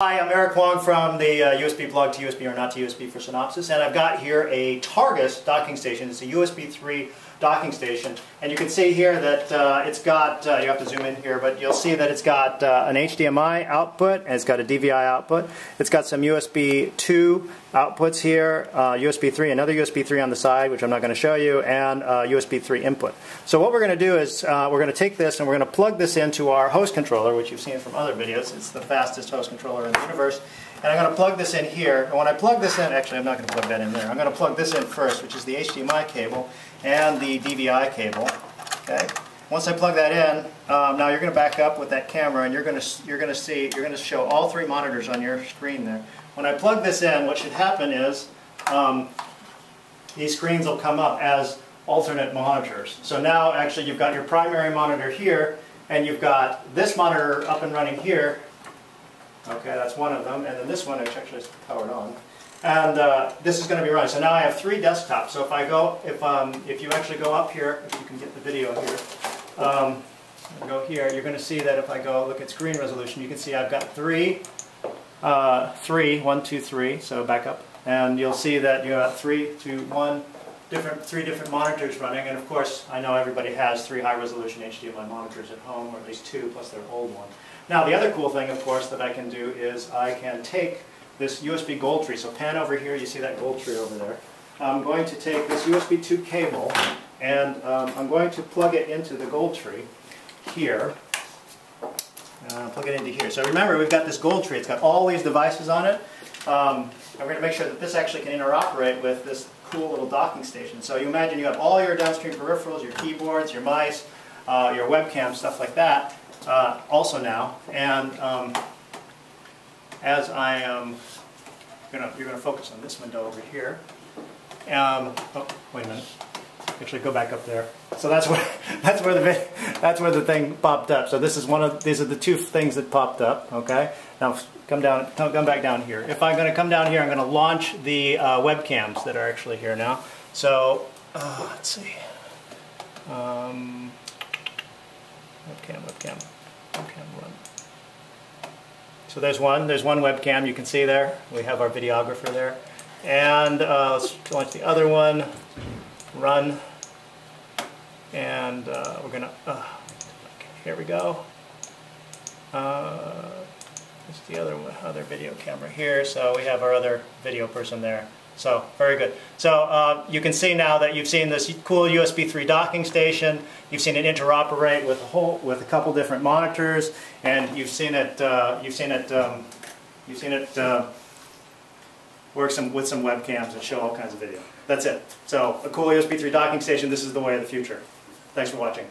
Hi, I'm Eric Huang from the uh, USB blog to USB or not to USB for Synopsys, and I've got here a Targus docking station. It's a USB 3 docking station, and you can see here that uh, it's got, uh, you have to zoom in here, but you'll see that it's got uh, an HDMI output, and it's got a DVI output. It's got some USB 2 outputs here, USB uh, 3, another USB 3 on the side, which I'm not going to show you, and USB uh, 3 input. So what we're going to do is uh, we're going to take this and we're going to plug this into our host controller, which you've seen from other videos. It's the fastest host controller in the universe. And I'm going to plug this in here. And when I plug this in, actually I'm not going to plug that in there. I'm going to plug this in first, which is the HDMI cable and the DVI cable. Okay. Once I plug that in, um, now you're going to back up with that camera, and you're going to you're going to see you're going to show all three monitors on your screen there. When I plug this in, what should happen is um, these screens will come up as alternate monitors. So now actually you've got your primary monitor here, and you've got this monitor up and running here. Okay, that's one of them, and then this one which actually is powered on. And uh, this is going to be running. So now I have three desktops. So if I go, if um, if you actually go up here, if you can get the video here, um, go here, you're going to see that if I go look at screen resolution, you can see I've got three, uh, three, one, two, three. So back up, and you'll see that you have three, two, one, different, three different monitors running. And of course, I know everybody has three high-resolution HDMI monitors at home, or at least two, plus their old one. Now, the other cool thing, of course, that I can do is I can take this USB gold tree. So pan over here, you see that gold tree over there. I'm going to take this USB 2 cable and um, I'm going to plug it into the gold tree here. Uh, plug it into here. So remember, we've got this gold tree. It's got all these devices on it. Um, I'm going to make sure that this actually can interoperate with this cool little docking station. So you imagine you have all your downstream peripherals, your keyboards, your mice, uh, your webcam, stuff like that, uh, also now. And um, as I am gonna, you're going to focus on this window over here. Um, oh, wait a minute. Actually, go back up there. So that's where that's where the that's where the thing popped up. So this is one of these are the two things that popped up. Okay. Now come down, come, back down here. If I'm going to come down here, I'm going to launch the uh, webcams that are actually here now. So uh, let's see. Um, webcam, webcam, webcam run. So there's one, there's one webcam you can see there. We have our videographer there. And uh, let's launch the other one, run, and uh, we're gonna, uh, okay, here we go. Uh, is the other, other video camera here, so we have our other video person there. So, very good. So, uh, you can see now that you've seen this cool USB 3 docking station, you've seen it interoperate with a, whole, with a couple different monitors, and you've seen it, uh, you've seen it, um, you've seen it uh, work some, with some webcams and show all kinds of video. That's it. So, a cool USB 3 docking station, this is the way of the future. Thanks for watching.